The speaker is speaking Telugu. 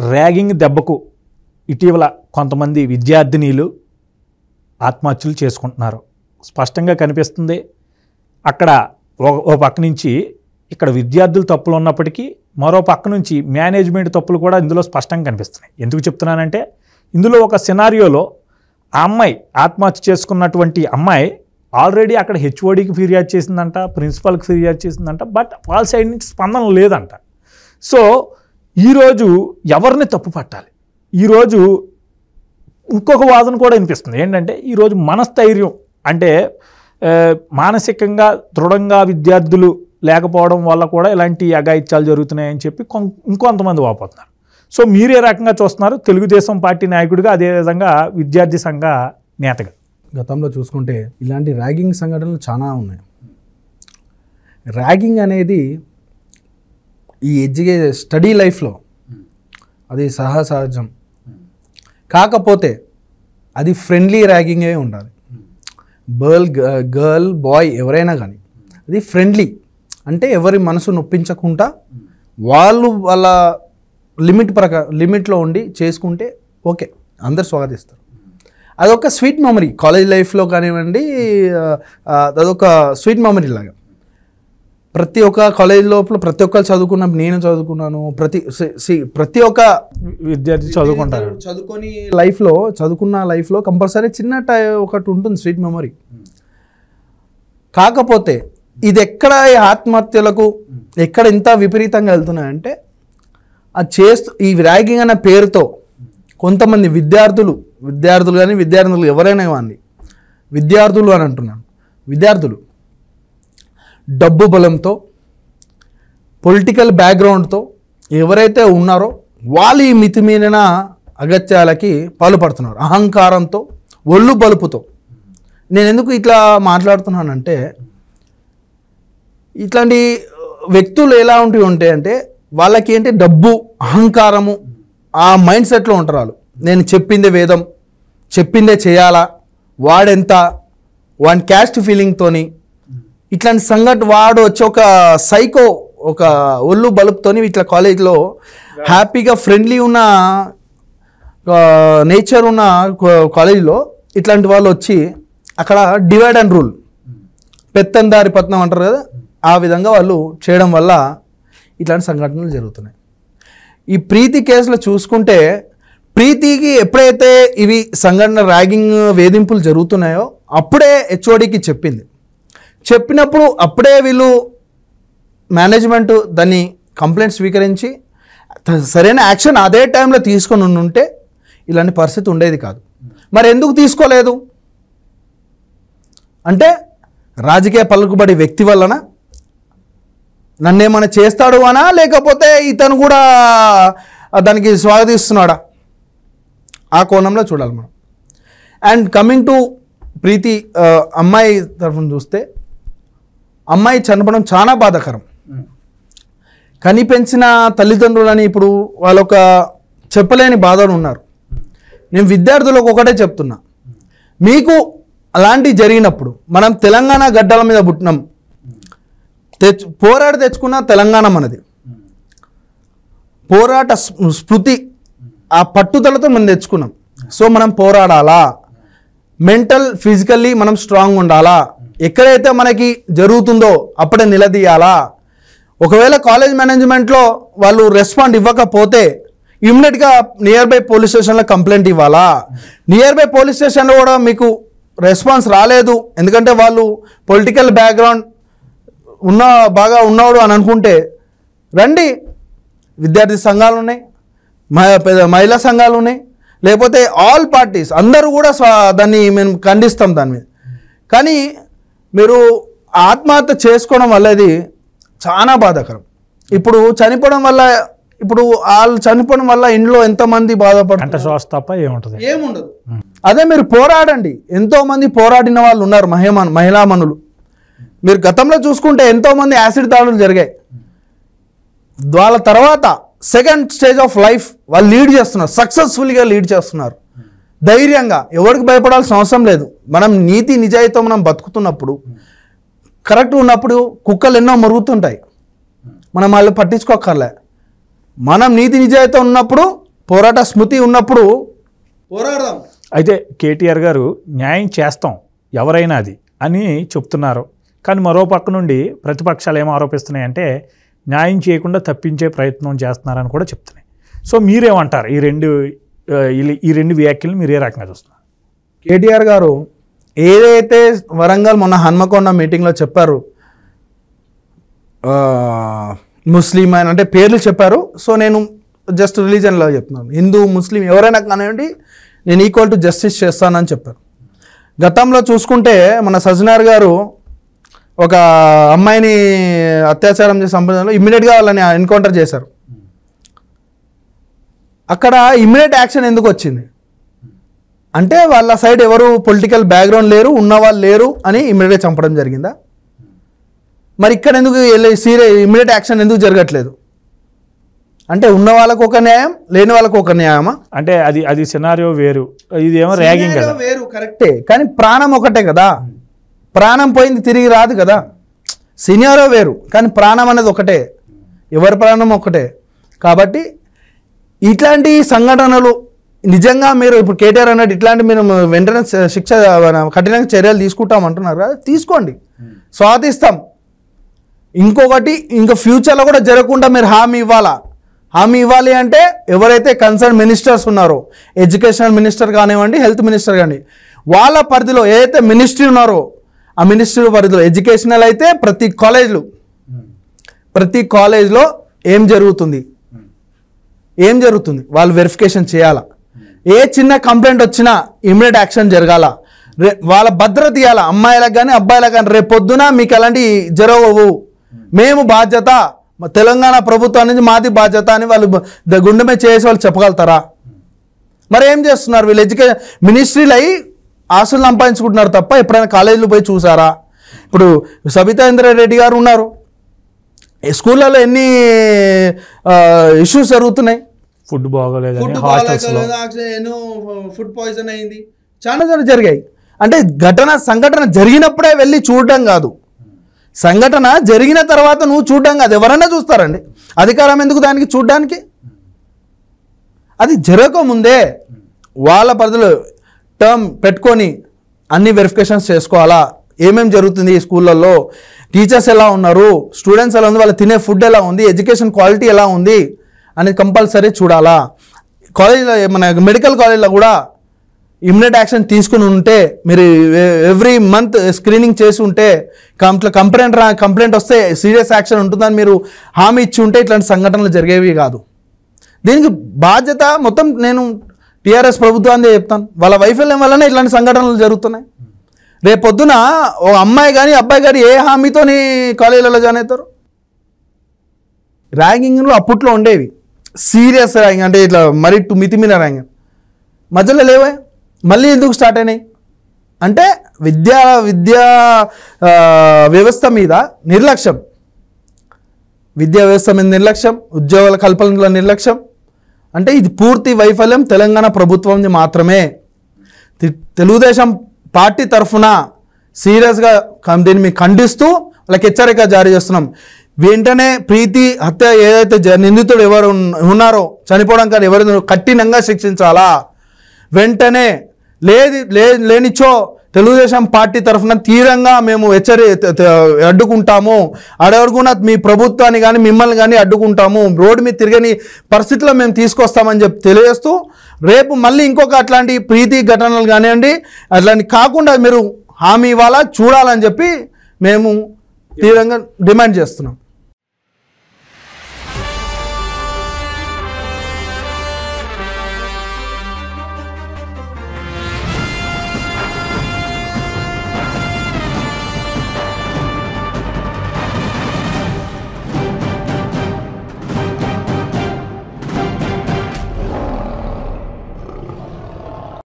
ర్యాగింగ్ దెబ్బకు ఇటీవల కొంతమంది విద్యార్థినీలు ఆత్మహత్యలు చేసుకుంటున్నారు. స్పష్టంగా కనిపిస్తుంది అక్కడ ఓ- పక్క నుంచి ఇక్కడ విద్యార్థులు తప్పులు ఉన్నప్పటికీ మరో పక్క నుంచి మేనేజ్మెంట్ తప్పులు కూడా ఇందులో స్పష్టంగా కనిపిస్తున్నాయి. ఎందుకు చెప్తున్నానంటే ఇందులో ఒక సినారియోలో ఆ అమ్మాయి ఆత్మహత్య చేసుకున్నటువంటి అమ్మాయి ఆల్రెడీ అక్కడ హెచ్ఓడికి ఫిర్యాదు చేసిందంట ప్రిన్సిపాల్కి ఫిర్యాదు చేసిందంట బట్ వాళ్ళ సైడ్ నుంచి స్పందన లేదంట. సో ఈరోజు ఎవరిని తప్పు పట్టాలి? ఈరోజు ఇంకొక వాదన కూడా వినిపిస్తుంది. ఏంటంటే ఈరోజు మనస్థైర్యం అంటే మానసికంగా దృఢంగా విద్యార్థులు లేకపోవడం వల్ల కూడా ఇలాంటి అగాయిత్యాలు జరుగుతున్నాయని చెప్పి కొం- ఇంకొంతమంది వాపోతున్నారు. సో మీరే రకంగా చూస్తున్నారు? తెలుగుదేశం పార్టీ నాయకుడిగా అదేవిధంగా విద్యార్థి సంఘ నేతగా. గతంలో చూసుకుంటే ఇలాంటి ర్యాగింగ్ సంఘటనలు చాలా ఉన్నాయి. ర్యాగింగ్ అనేది ఈ ఎడ్యుకే స్టడీ లైఫ్లో అది సహసహజం కాకపోతే అది ఫ్రెండ్లీ ర్యాగింగే ఉండాలి. బర్ల్ గర్ల్ బాయ్ ఎవరైనా కానీ అది ఫ్రెండ్లీ అంటే ఎవరి మనసు నొప్పించకుండా వాళ్ళు వాళ్ళ లిమిట్ ప్రకారం లిమిట్లో ఉండి చేసుకుంటే ఓకే అందరు స్వాగతిస్తారు. అదొక స్వీట్ మెమరీ. కాలేజ్ లైఫ్లో కానివ్వండి అదొక స్వీట్ మెమరీ లాగా. ప్రతి ఒక్క కాలేజ్ లోపల ప్రతి ఒక్కరు చదువుకున్న నేను చదువుకున్నాను. ప్రతి ప్రతి ఒక్క విద్యార్థి చదువుకుంటారు. చదువుకొని లైఫ్లో చదువుకున్న లైఫ్లో కంపల్సరీ చిన్న టై ఒకటి ఉంటుంది స్వీట్ మెమరీ కాకపోతే ఇది ఎక్కడ ఈ ఆత్మహత్యలకు ఎక్కడ ఇంత విపరీతంగా వెళ్తున్నాయంటే అది చేస్తూ ఈ ర్యాగింగ్ అనే పేరుతో కొంతమంది విద్యార్థులు విద్యార్థులు కానీ విద్యార్థులు ఎవరైనా కానీ విద్యార్థులు అని అంటున్నాను. విద్యార్థులు డబ్బు బలంతో పొలిటికల్ బ్యాక్గ్రౌండ్తో ఎవరైతే ఉన్నారో వాళ్ళు ఈ మితిమీరిన అగత్యాలకి పాల్పడుతున్నారు. అహంకారంతో ఒళ్ళు బలుపుతో. నేను ఎందుకు ఇట్లా మాట్లాడుతున్నానంటే ఇట్లాంటి వ్యక్తులు ఎలా ఉంటూ ఉంటాయి అంటే వాళ్ళకి ఏంటి డబ్బు అహంకారము ఆ మైండ్ సెట్లో ఉంటారు వాళ్ళు. నేను చెప్పిందే వేదం చెప్పిందే చేయాలా వాడెంత వాడి క్యాస్ట్ ఫీలింగ్తోని ఇట్లాంటి సంఘటన వాడు వచ్చి ఒక సైకో ఒక ఒళ్ళు బలుపుతోని ఇట్లా కాలేజ్లో హ్యాపీగా ఫ్రెండ్లీ ఉన్న నేచర్ ఉన్న కాలేజీలో ఇట్లాంటి వాళ్ళు వచ్చి అక్కడ డివైడ్ అండ్ రూల్. పెత్తందారి పట్నం అంటారు కదా ఆ విధంగా వాళ్ళు చేయడం వల్ల ఇట్లాంటి సంఘటనలు జరుగుతున్నాయి. ఈ ప్రీతి కేసులో చూసుకుంటే ప్రీతికి ఎప్పుడైతే ఇవి సంఘటన ర్యాగింగ్ వేధింపులు జరుగుతున్నాయో అప్పుడే హెచ్ఓడికి చెప్పింది. చెప్పినప్పుడు అప్పుడే వీళ్ళు మేనేజ్మెంట్ దాన్ని కంప్లైంట్ స్వీకరించి సరైన యాక్షన్ అదే టైంలో తీసుకొని ఉంటే ఇలాంటి పరిస్థితి ఉండేది కాదు. మరి ఎందుకు తీసుకోలేదు? అంటే రాజకీయ పలుకుబడి వ్యక్తి వలన నన్నేమైనా చేస్తాడు అనా? లేకపోతే ఇతను కూడా దానికి స్వాగతిస్తున్నాడా? ఆ కోణంలో చూడాలి మనం. అండ్ కమింగ్ టు ప్రీతి అమ్మాయి తరఫున చూస్తే అమ్మాయి చనిపోవడం చాలా బాధాకరం. కని పెంచిన తల్లిదండ్రులని ఇప్పుడు వాళ్ళొక చెప్పలేని బాధలు ఉన్నారు. నేను విద్యార్థులకు ఒకటే చెప్తున్నా. మీకు అలాంటివి జరిగినప్పుడు మనం తెలంగాణ గడ్డల మీద పుట్టినాం. తెచ్చు పోరాడి తెచ్చుకున్న తెలంగాణ మనది. పోరాట స్ఫృతి ఆ పట్టుదలతో మనం తెచ్చుకున్నాం. సో మనం పోరాడాలా? మెంటల్ ఫిజికల్లీ మనం స్ట్రాంగ్ ఉండాలా? ఎక్కడైతే మనకి జరుగుతుందో అప్పుడే నిలదీయాలా? ఒకవేళ కాలేజ్ మేనేజ్మెంట్లో వాళ్ళు రెస్పాండ్ ఇవ్వకపోతే ఇమ్మీడియట్గా నియర్ బై పోలీస్ స్టేషన్లో కంప్లైంట్ ఇవ్వాలా? నియర్ బై పోలీస్ స్టేషన్లో కూడా మీకు రెస్పాన్స్ రాలేదు. ఎందుకంటే వాళ్ళు పొలిటికల్ బ్యాక్గ్రౌండ్ ఉన్న బాగా ఉన్నాడు అని అనుకుంటే రండి. విద్యార్థి సంఘాలు ఉన్నాయి పెద్ద మహిళా సంఘాలు ఉన్నాయి లేకపోతే ఆల్ పార్టీస్ అందరూ కూడా దాన్ని మేము ఖండిస్తాం దాని మీద. కానీ మీరు ఆత్మహత్య చేసుకోవడం వల్ల ఇది చాలా బాధాకరం. ఇప్పుడు చనిపోవడం వల్ల ఇప్పుడు వాళ్ళు చనిపోవడం వల్ల ఇంట్లో ఎంతమంది శ్వాస తప్ప ఏముంటుంది? ఏముండదు. అదే మీరు పోరాడండి. ఎంతో మంది పోరాడిన వాళ్ళు ఉన్నారు మహిమ మహిళామణులు మీరు గతంలో చూసుకుంటే ఎంతో మంది యాసిడ్ దాడులు జరిగాయి. వాళ్ళ తర్వాత సెకండ్ స్టేజ్ ఆఫ్ లైఫ్ వాళ్ళు లీడ్ చేస్తున్నారు సక్సెస్ఫుల్గా లీడ్ చేస్తున్నారు. ధైర్యంగా ఎవరికి భయపడాల్సిన అవసరం లేదు. మనం నీతి నిజాయితీ మనం బతుకుతున్నప్పుడు కరెక్ట్ ఉన్నప్పుడు కుక్కలు ఎన్నో మరుగుతుంటాయి. మనం వాళ్ళు పట్టించుకోకర్లే మనం నీతి నిజాయితీ ఉన్నప్పుడు పోరాట స్మృతి ఉన్నప్పుడు పోరాడదాం. అయితే కేటీఆర్ గారు న్యాయం చేస్తాం ఎవరైనా అది అని చెప్తున్నారు. కానీ మరో పక్క నుండి ప్రతిపక్షాలు ఏం ఆరోపిస్తున్నాయంటే న్యాయం చేయకుండా తప్పించే ప్రయత్నం చేస్తున్నారని కూడా చెప్తున్నాయి. సో మీరేమంటారు? ఈ రెండు ఈ- రెండు వ్యాఖ్యలు మీరు ఏ రకంగా చూస్తున్నారు? కేటీఆర్ గారు ఏదైతే వరంగల్ మొన్న హన్మకొండ మీటింగ్లో చెప్పారు ముస్లిం అని అంటే పేర్లు చెప్పారు సో నేను జస్ట్ రిలీజన్లో చెప్తున్నాను. హిందూ ముస్లిం ఎవరైనా కానివ్వండి నేను ఈక్వల్ టు జస్టిస్ చేస్తానని చెప్పారు. గతంలో చూసుకుంటే మన సజ్నార్ గారు ఒక అమ్మాయిని అత్యాచారం చేసే సంబంధంలో ఇమ్మీడియట్గా వాళ్ళని ఎన్కౌంటర్ చేశారు. అక్కడ ఇమ్మీడియట్ యాక్షన్ ఎందుకు వచ్చింది? అంటే వాళ్ళ సైడ్ ఎవరు పొలిటికల్ బ్యాక్గ్రౌండ్ లేరు ఉన్నవాళ్ళు లేరు అని ఇమ్మీడియట్గా చంపడం జరిగిందా? మరి ఇక్కడ ఎందుకు సీరియస్ ఇమ్మీడియట్ యాక్షన్ ఎందుకు జరగట్లేదు? అంటే ఉన్న వాళ్ళకు ఒక న్యాయం లేని వాళ్ళకు ఒక న్యాయమా? అంటే అది అది సినారియో వేరు. ఇది ఏమో ర్యాగింగ్ కదా. వేరు కరెక్టే. కానీ ప్రాణం ఒకటే కదా. ప్రాణం పోయింది తిరిగి రాదు కదా. సినియరో వేరు కానీ ప్రాణం అనేది ఒకటే. ఎవరి ప్రాణం ఒకటే. కాబట్టి ఇట్లాంటి సంఘటనలు నిజంగా మీరు ఇప్పుడు కేటీఆర్ అన్నట్టు ఇట్లాంటి మీరు వెంటనే శిక్ష కఠినంగా చర్యలు తీసుకుంటామంటున్నారు కదా తీసుకోండి. స్వాదిస్తాం ఇంకొకటి ఇంకా ఫ్యూచర్లో కూడా జరగకుండా మీరు హామీ ఇవ్వాలా? హామీ ఇవ్వాలి అంటే ఎవరైతే కన్సర్న్ మినిస్టర్స్ ఉన్నారో ఎడ్యుకేషనల్ మినిస్టర్ కానివ్వండి హెల్త్ మినిస్టర్ కానీ వాళ్ళ పరిధిలో ఏదైతే మినిస్ట్రీ ఉన్నారో ఆ మినిస్ట్రీ పరిధిలో ఎడ్యుకేషనల్ అయితే ప్రతి కాలేజ్లో ప్రతి కాలేజ్లో ఏం జరుగుతుంది? ఏం జరుగుతుంది? వాళ్ళు వెరిఫికేషన్ చేయాలా? ఏ చిన్న కంప్లైంట్ వచ్చినా ఇమీడియట్ యాక్షన్ జరగాల? రే వాళ్ళ భద్రత ఇవ్వాలా అమ్మాయిలకు కానీ అబ్బాయిలకు కానీ రేపు పొద్దున మీకు అలాంటి జరగవు. మేము బాధ్యత తెలంగాణ ప్రభుత్వం నుంచి మాది బాధ్యత అని వాళ్ళు గుండె మీద చేసి వాళ్ళు చెప్పగలుగుతారా? మరి ఏం చేస్తున్నారు? వీళ్ళు ఎడ్యుకేషన్ మినిస్ట్రీలు అయి ఆస్తులు సంపాదించుకుంటున్నారు తప్ప ఎప్పుడైనా కాలేజీలు పోయి చూసారా? ఇప్పుడు సబితా రెడ్డి గారు ఉన్నారు. స్కూళ్ళలో ఎన్ని ఇష్యూస్ జరుగుతున్నాయి? ఫుడ్ బాగోలేదని ఫుడ్ హాస్టల్స్లో. ఫుడ్ పాయిజన్ అయింది. చాలా చాలా జరిగాయి. అంటే ఘటన సంఘటన జరిగినప్పుడే వెళ్ళి చూడడం కాదు. సంఘటన జరిగిన తర్వాత నువ్వు చూడడం కాదు. ఎవరైనా చూస్తారండి? అధికారం ఎందుకు దానికి చూడడానికి? అది జరగకముందే వాళ్ళ పరిధిలో టర్మ్ పెట్టుకొని అన్ని వెరిఫికేషన్స్ చేసుకోవాలా? ఏమేమి జరుగుతుంది ఈ స్కూళ్ళల్లో? టీచర్స్ ఎలా ఉన్నారు? స్టూడెంట్స్ ఎలా ఉంది? వాళ్ళు తినే ఫుడ్ ఎలా ఉంది? ఎడ్యుకేషన్ క్వాలిటీ ఎలా ఉంది? అనేది కంపల్సరీ చూడాలా? కాలేజ్లో మన మెడికల్ కాలేజ్లో కూడా ఇమ్మీడియట్ యాక్షన్ తీసుకుని ఉంటే మీరు ఎవ్రీ మంత్ స్క్రీనింగ్ చేసి ఉంటే కంప్ల కంప్లైంట్ రా కంప్లైంట్ వస్తే సీరియస్ యాక్షన్ ఉంటుందని మీరు హామీ ఇచ్చి ఉంటే ఇట్లాంటి సంఘటనలు జరిగేవి కాదు. దీనికి బాధ్యత మొత్తం నేను టీఆర్ఎస్ ప్రభుత్వాన్ని చెప్తాను. వాళ్ళ వైఫల్యం వల్లనే ఇట్లాంటి సంఘటనలు జరుగుతున్నాయి. రేపు పొద్దున ఓ అమ్మాయి కానీ అబ్బాయి కానీ ఏ హామీతోని కాలేజీలలో జాయిన్ అవుతారు? ర్యాంకింగ్లు అప్పట్లో ఉండేవి. సీరియస్ ర్యాంకింగ్ అంటే ఇట్లా మరీ టు మితిమీర ర్యాంకింగ్. మధ్యలో లేవే? మళ్ళీ ఎందుకు స్టార్ట్ అయినాయి? అంటే విద్యా విద్యా వ్యవస్థ మీద నిర్లక్ష్యం. విద్యా వ్యవస్థ మీద నిర్లక్ష్యం ఉద్యోగాల కల్పనలో నిర్లక్ష్యం. అంటే ఇది పూర్తి వైఫల్యం తెలంగాణ ప్రభుత్వం మాత్రమే. తెలుగుదేశం పార్టీ తరఫున సీరియస్గా దీన్ని మేము ఖండిస్తూ వాళ్ళకి హెచ్చరిక జారీ చేస్తున్నాం. వెంటనే ప్రీతి హత్య ఏదైతే జ- నిందితుడు ఎవరు ఉన్నారో చనిపోవడం కానీ ఎవరు కఠినంగా శిక్షించాలా? వెంటనే లేది లేనిచో తెలుగుదేశం పార్టీ తరఫున తీవ్రంగా మేము హెచ్చరి అడ్డుకుంటాము. అడగకుండా మీ ప్రభుత్వాన్ని కానీ మిమ్మల్ని కానీ అడ్డుకుంటాము. రోడ్డు మీద తిరగని పరిస్థితిలో మేము తీసుకొస్తామని చెప్పి తెలియజేస్తూ రేపు మళ్ళీ ఇంకొక అట్లాంటి ప్రీతి ఘటనలు కానివ్వండి అట్లాంటి కాకుండా మీరు హామీ ఇవ్వాలా చూడాలని చెప్పి మేము తీవ్రంగా డిమాండ్ చేస్తున్నాం.